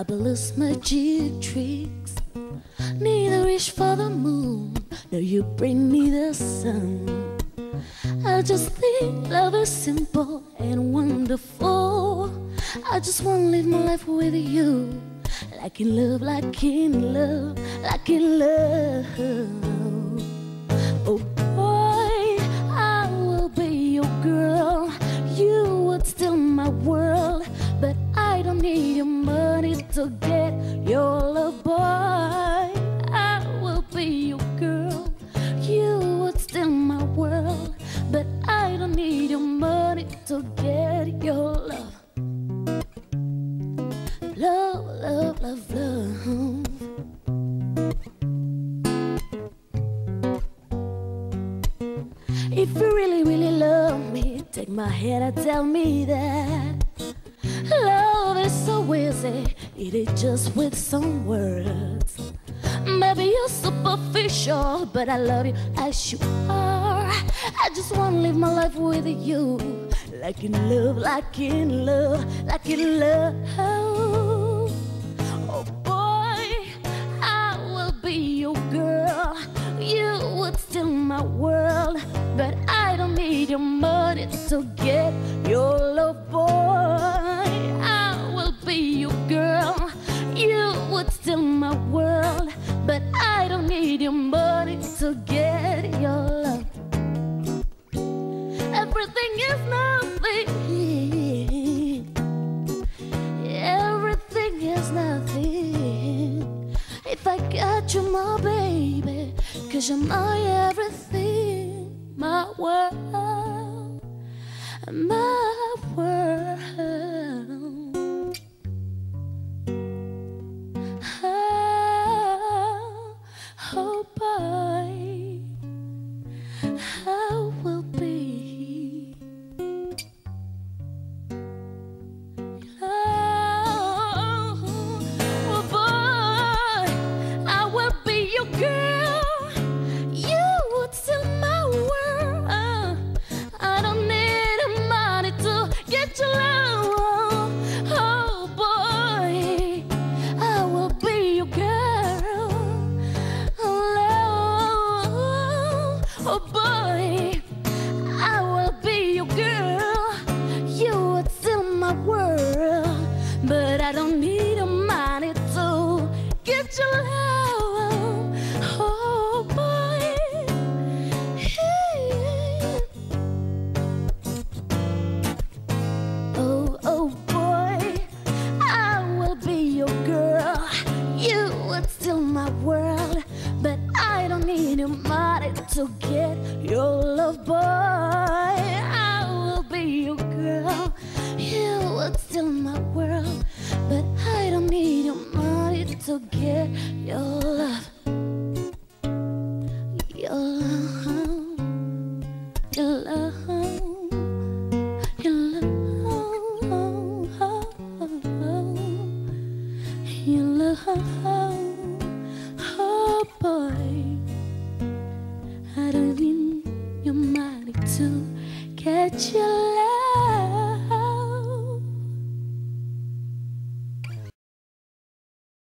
fabulous magic tricks. Neither wish for the moon, no, you bring me the sun. I just think love is simple and wonderful. I just wanna live my life with you. Like in love, like in love, like in love. Oh boy, I will be your girl. You would steal my world, but I don't need your money to get your love, boy. I will be your girl. You would steal my world, but I don't need your money to get take my hand and tell me that love is so easy. It is just with some words. Maybe you're superficial, but I love you as you are. I just wanna live my life with you, like in love, like in love, like in love. To get your love, boy. I will be your girl. You would steal my world, but I don't need your money to get your love. Everything is nothing. Everything is nothing. If I got you, my baby, cause you're my everything, my world, my Oh boy, I will be your girl. Oh, boy. I will be your girl. You would steal my world, but I don't need a money to get your love. World, but I don't need your money to get your love, boy. I will be your girl. You would steal my world, but I don't need your money to get your love. your love.